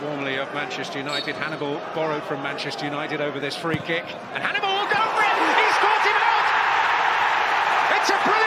formerly of Manchester United. Hannibal borrowed from Manchester United over this free kick. And Hannibal will go for it! He's caught him out! It's a brilliant